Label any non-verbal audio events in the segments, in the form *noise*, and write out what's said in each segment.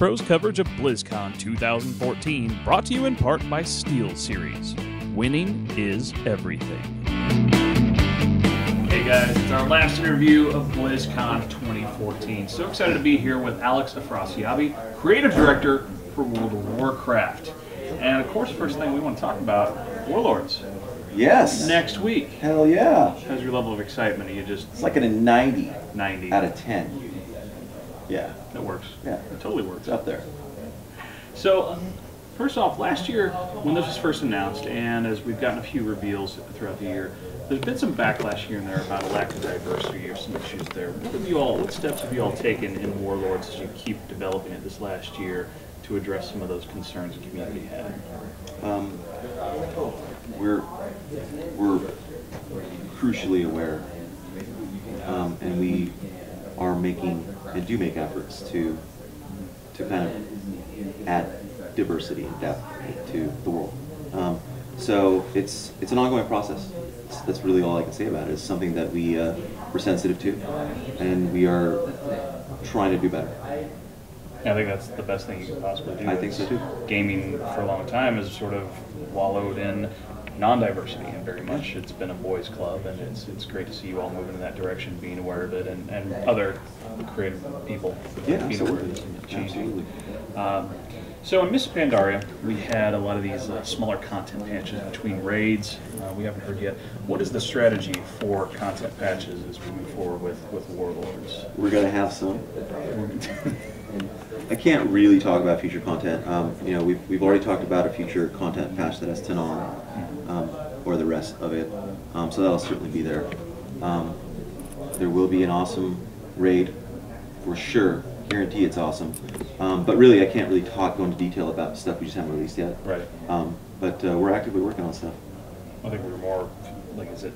Pro's coverage of BlizzCon 2014, brought to you in part by SteelSeries. Winning is everything. Hey guys, it's our last interview of BlizzCon 2014. So excited to be here with Alex Afrasiabi, creative director for World of Warcraft. And of course, first thing we want to talk about Warlords Yes. next week. Hell yeah. How's your level of excitement? Are you just It's like a 90 90? out of 10. Yeah, That works. Yeah. It totally works. it's up there. So, um, first off, last year when this was first announced, and as we've gotten a few reveals throughout the year, there's been some backlash here and there about a lack of diversity or some issues there. What have you all? What steps have you all taken in Warlords as you keep developing it this last year to address some of those concerns the community had? Um, we're we're crucially aware, um, and we are making and do make efforts to to kind of add diversity and depth to the world. Um, so it's it's an ongoing process. That's- That's really all I can say about it. It's something that we uh, we're sensitive to, and we are trying to do better. I think that's the best thing you could possibly do. I think so, too. Gaming for a long time has sort of wallowed in non-diversity, and very much. It's been a boys' club, and it's it's great to see you all moving in that direction, being aware of it, and, and other creative people Yeah, being aware of this and changing. Um, so in Miss Pandaria, we had a lot of these uh, smaller content patches between raids. Uh, we haven't heard yet. What is the strategy for content patches as we move forward with, with Warlords? We're gonna have some. I can't really talk about future content. Um, you know, we've, we've already talked about a future content patch that has Tanaan, um, or the rest of it. Um, so that'll certainly be there. Um, there will be an awesome raid, for sure. Guarantee it's awesome. Um, but really, I can't really talk, go into detail about stuff we just haven't released yet. Right. Um, but uh, we're actively working on stuff. I think we're more, like, is it,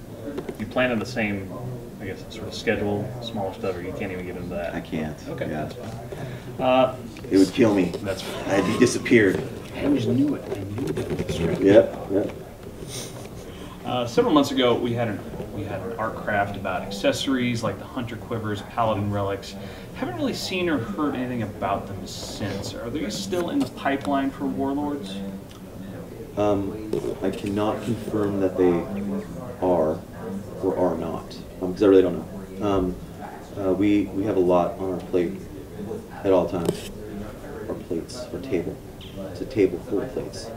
you plan on the same, I guess, sort of schedule, smaller stuff, or you can't even get into that? I can't. Okay, Yeah. that's fine. Uh, It would kill me. That's fine. I'd be disappeared. I always knew it. I knew it. That's right. Yep. Yep. Uh, several months ago, we had an we had an Artcraft about accessories like the hunter quivers, paladin relics. Haven't really seen or heard anything about them since. Are they still in the pipeline for warlords? Um, I cannot confirm that they are or are not, because I really don't know. Um, uh, we, we have a lot on our plate at all times. Our plates, our table. It's a table full of plates.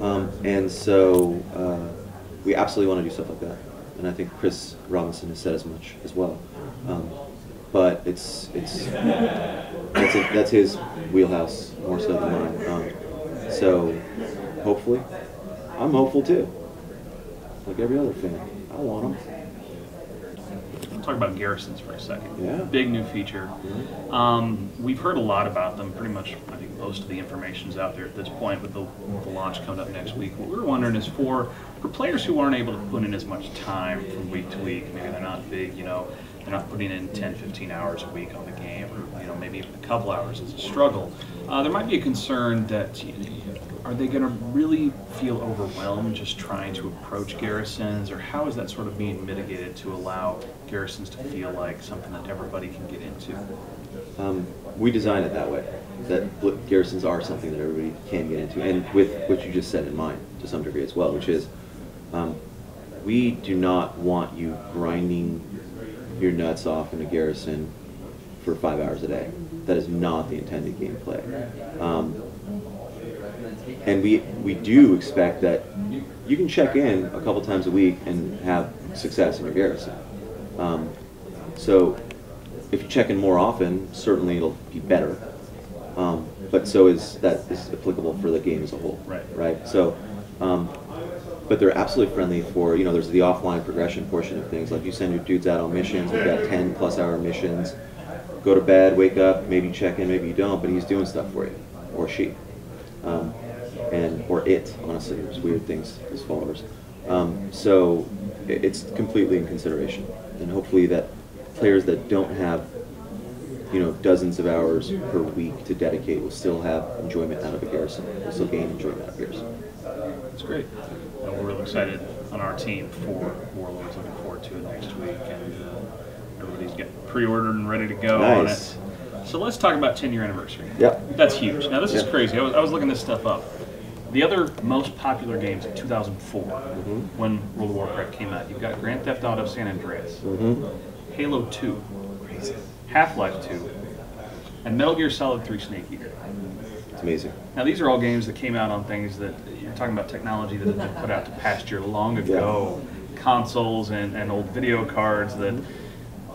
Um, and so uh, we absolutely want to do stuff like that. And I think Chris Robinson has said as much as well. Um, but it's it's that's, it, that's his wheelhouse more so than mine. Um, so hopefully, I'm hopeful too. Like every other fan, I want them. Talk about garrisons for a second. Yeah. Big new feature. Um, we've heard a lot about them. Pretty much, I think most of the information's out there at this point. With the, the launch coming up next week, what we were wondering is for for players who aren't able to put in as much time from week to week. Maybe they're not big, you know, they're not putting in 10, 15 hours a week on the game, or you know, maybe even a couple hours is a struggle. Uh, there might be a concern that. You know, are they going to really feel overwhelmed just trying to approach garrisons, or how is that sort of being mitigated to allow garrisons to feel like something that everybody can get into? Um, we design it that way. That garrisons are something that everybody can get into, and with what you just said in mind to some degree as well, which is um, we do not want you grinding your nuts off in a garrison for five hours a day. That is not the intended gameplay. Um, and we we do expect that you can check in a couple times a week and have success in your garrison. Um, so if you check in more often, certainly it'll be better. Um, but so is that is applicable for the game as a whole. Right. Right. So, um, but they're absolutely friendly for you know. There's the offline progression portion of things. Like you send your dudes out on missions. We've got 10 plus hour missions. Go to bed, wake up, maybe check in, maybe you don't, but he's doing stuff for you, or she, um, and or it. Honestly, there's weird things as followers. Um, so it's completely in consideration, and hopefully that players that don't have you know dozens of hours per week to dedicate will still have enjoyment out of a garrison. Will still gain enjoyment out of garrison. It's great. We're real excited on our team for Warlords. Looking forward to it next week, and uh, everybody's getting pre-ordered and ready to go Nice. on it. So let's talk about 10 year anniversary. Yep. That's huge. Now, this is crazy. I was, I was looking this stuff up. The other most popular games in 2004, Mm-hmm. when World of Warcraft came out, you've got Grand Theft Auto San Andreas, Mm-hmm. Halo 2, Half Life 2, and Metal Gear Solid 3 Snake Eater. It's amazing. Now, these are all games that came out on things that you're talking about technology that had been put out to pasture long ago. Consoles and, and old video cards that,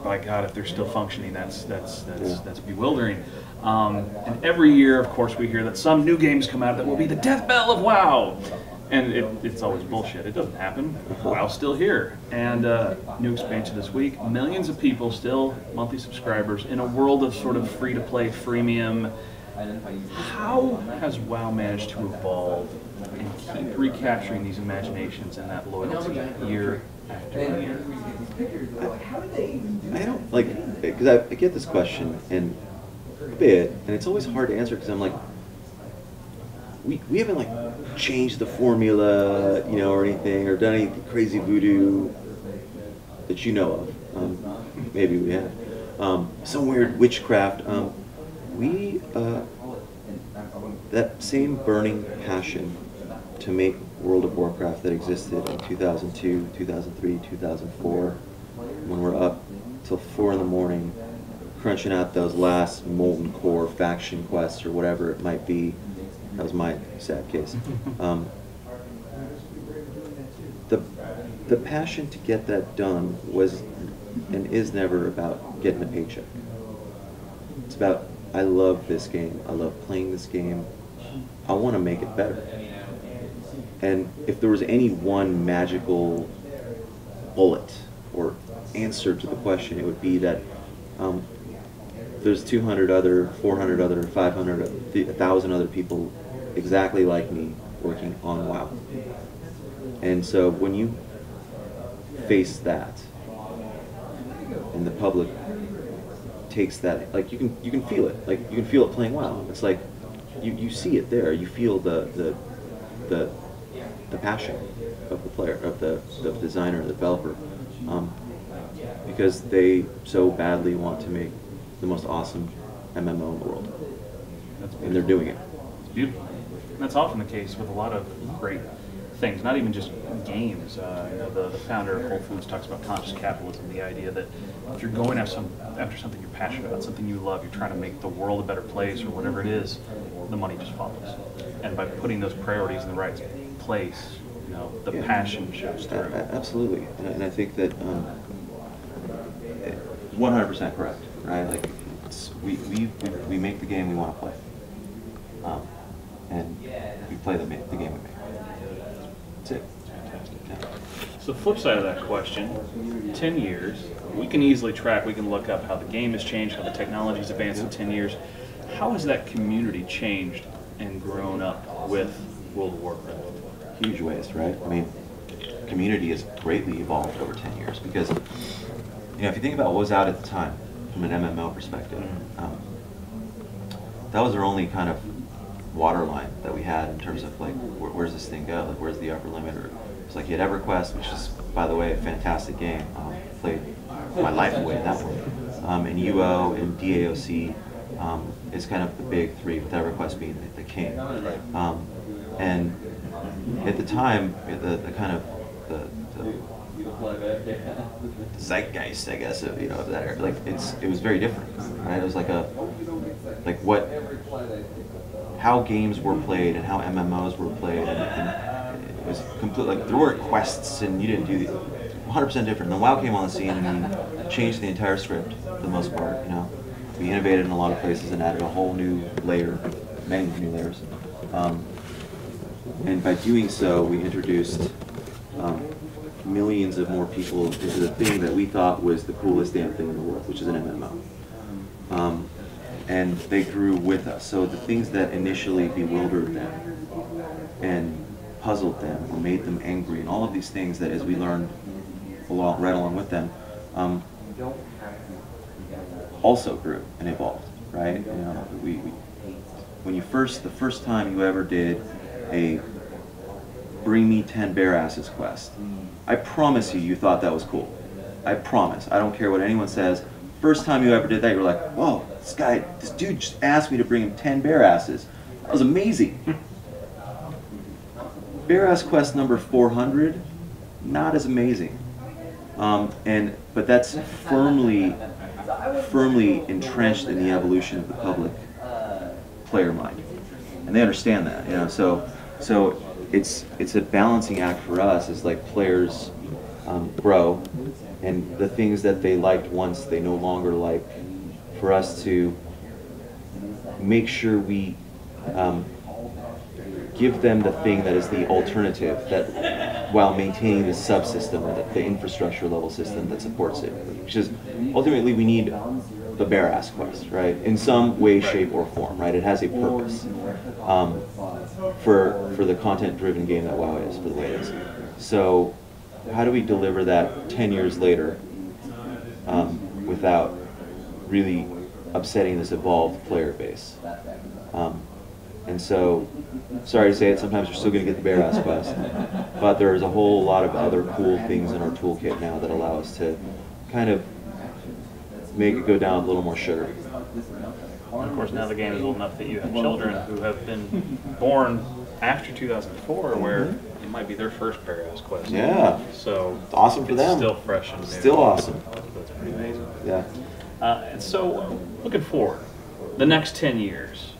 by God, if they're still functioning, that's that's that's Yeah. that's bewildering. Um, and every year, of course, we hear that some new games come out that will be the death bell of WoW. And it, it's always bullshit. It doesn't happen. WoW's still here. And uh, new expansion this week. Millions of people still monthly subscribers in a world of sort of free to play freemium. How has WoW managed to evolve and keep recapturing these imaginations and that loyalty year after year? I don't like because I, I get this question and a bit, and it's always hard to answer because I'm like, we, we haven't like changed the formula, you know, or anything, or done any crazy voodoo that you know of. Um, maybe we have um, some weird witchcraft. Um, we uh, that same burning passion to make World of Warcraft that existed in 2002, 2003, 2004, when we're up till four in the morning, crunching out those last molten core faction quests or whatever it might be. That was my sad case. *laughs* Um, the the passion to get that done was and is never about getting a paycheck. It's about I love this game. I love playing this game. I want to make it better. And if there was any one magical bullet or answer to the question, it would be that um, there's 200 other, 400 other, 500, 1,000 other people exactly like me working on WoW. And so when you face that, and the public takes that, like you can you can feel it, like you can feel it playing WoW. It's like you, you see it there. You feel the the the the passion of the player, of the, the designer, the developer, um, because they so badly want to make the most awesome MMO in the world, and they're doing it. It's beautiful. And that's often the case with a lot of great things, not even just games. Uh, you know, the, the founder of Whole Foods talks about conscious capitalism, the idea that if you're going after, some, after something you're passionate about, something you love, you're trying to make the world a better place or whatever it is, the money just follows. And by putting those priorities in the right place, you know, the Yeah. passion shows A- through. a- Absolutely, and I- and I think that um, one hundred percent correct, right? Like, it's, we, we, we- we make the game we want to play, um, and we play the, the game we make. That's it. Yeah. So the flip side of that question, 10 years, we can easily track, we can look up how the game has changed, how the technology's advanced in 10 years. How has that community changed and grown up with World of Warcraft? Huge ways, right? I mean, community has greatly evolved over ten years because, you know, if you think about what was out at the time from an MMO perspective, um, that was our only kind of waterline that we had in terms of like where, where's this thing go? Like where's the upper limit? Or it's like you had EverQuest, which is by the way a fantastic game. Um, played my life away in that one. Um, and UO and DAOC um, is kind of the big three, with EverQuest being the, the king. Um, and at the time, the, the kind of the, the zeitgeist, I guess, of, you know, of that era. Like it's it was very different, right? It was like a like what how games were played and how MMOs were played, and, and it was complete like there were quests, and you didn't do the 100% different. And Then WoW came on the scene and changed the entire script for the most part. You know, we innovated in a lot of places and added a whole new layer, many new layers. Um, and by doing so, we introduced um, millions of more people into the thing that we thought was the coolest damn thing in the world, which is an MMO. Um, and they grew with us. So the things that initially bewildered them and puzzled them or made them angry, and all of these things that, as we learned along, right along with them, um, also grew and evolved. Right? You know, we, we when you first the first time you ever did a bring me 10 bear asses quest i promise you you thought that was cool i promise i don't care what anyone says first time you ever did that you were like whoa this guy, this dude just asked me to bring him 10 bear asses. That was amazing. *laughs* bear ass quest number 400, not as amazing. Um, and but that's firmly, firmly entrenched in the evolution of the public player mind, and they understand that. You know, so so it's it's a balancing act for us as like players um, grow, and the things that they liked once they no longer like, for us to make sure we um, give them the thing that is the alternative that while maintaining the subsystem or the, the infrastructure level system that supports it which is ultimately we need the bear ass quest right? In some way shape or form right? It has a purpose um, for for the content driven game that wow is for the way it is. So how do we deliver that 10 years later um, without really upsetting this evolved player base? Um, and so, sorry to say it, sometimes you're still going to get the bear ass quest, but there's a whole lot of other cool things in our toolkit now that allow us to kind of make it go down a little more sugar. Of course, now the game is old enough that you have children who have been born after 2004, where it might be their first Paradise Quest. Yeah. So It's awesome for it's them. Still fresh and new. Still awesome. That's pretty amazing. Yeah. Uh, and so, looking forward, the next 10 years,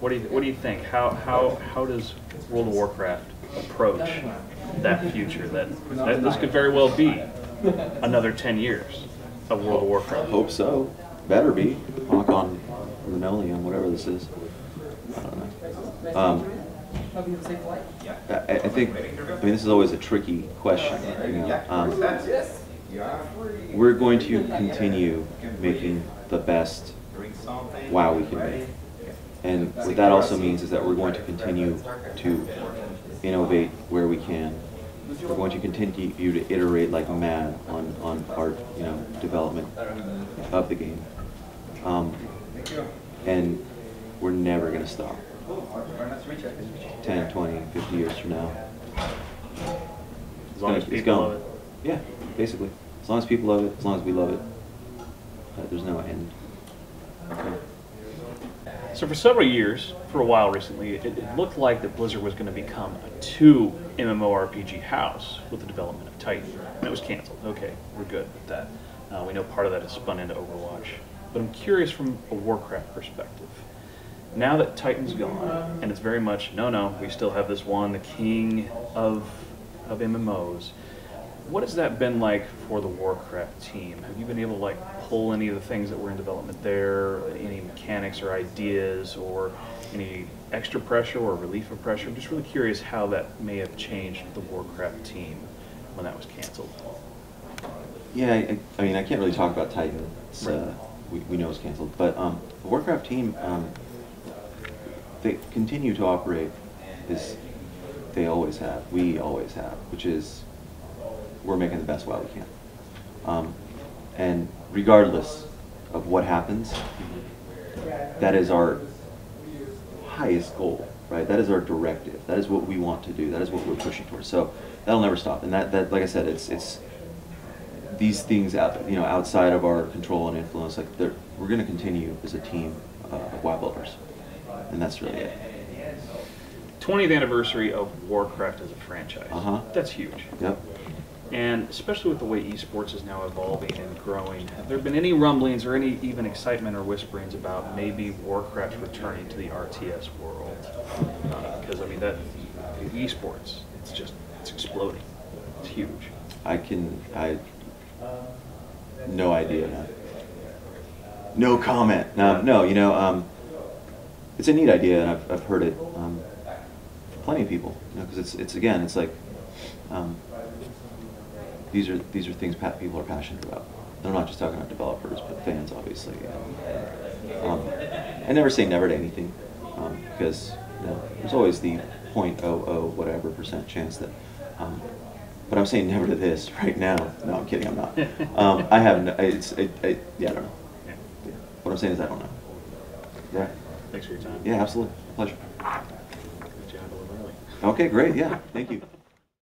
what do you what do you think? How how how does World of Warcraft approach that future? That, that this could very well be another 10 years of World of Warcraft. Hope so. Better be. Knock on linoleum, whatever this is. I don't know. Um, I, I think, I mean, this is always a tricky question. You know? um, we're going to continue making the best WoW we can make. And what that also means is that we're going to continue to innovate where we can. We're going to continue to iterate like mad on, on our, you know, development of the game. Um, and we're never going to stop. 10, 20, 50 years from now. As long as It's people gone. love it. Yeah, basically. As long as people love it, as long as we love it, uh, there's no end. So for several years, for a while recently, it, it looked like that Blizzard was going to become a two MMORPG house with the development of Titan, and it was canceled. Okay, we're good with that. Uh, we know part of that is spun into Overwatch, but I'm curious from a Warcraft perspective. Now that Titan's gone, and it's very much no, no, we still have this one, the king of of MMOs. What has that been like for the Warcraft team? Have you been able to like pull any of the things that were in development there, mechanics or ideas, or any extra pressure or relief of pressure? I'm just really curious how that may have changed the Warcraft team when that was canceled. Yeah, I, I mean, I can't really talk about Titan. It's, uh, we, we know it's canceled. But um, the Warcraft team, um, they continue to operate as they always have. We always have, which is we're making the best WoW we can. Um, and regardless of what happens, that is our highest goal, right? That is our directive. That is what we want to do. That is what we're pushing towards. So that'll never stop. And that, that like I said, it's it's these things out, you know, outside of our control and influence. Like we're going to continue as a team uh, of WoW builders, and that's really it. 20th anniversary of Warcraft as a franchise. Uh-huh. That's huge. Yep. And especially with the way esports is now evolving and growing, have there been any rumblings or any even excitement or whisperings about maybe Warcraft returning to the RTS world? Because I mean that esports, it's just it's exploding. It's huge. I can I no idea. No comment. No, no. You know, um, it's a neat idea, and I've, I've heard it um, from plenty of people. You know, because it's it's again, it's like um, these are these are things people are passionate about. They're not just talking about developers, but fans, obviously. And, um, I never say never to anything um, because you know, there's always the 0.00 whatever percent chance that. Um, but I'm saying never to this *laughs* right now. No, I'm kidding. I'm not. Um, I have. No, it's. It, it, yeah, I don't know. Yeah. Yeah. What I'm saying is I don't know. Yeah. Thanks for your time. Yeah. Absolutely. Pleasure. Good job a little early. Okay. Great. Yeah. Thank you.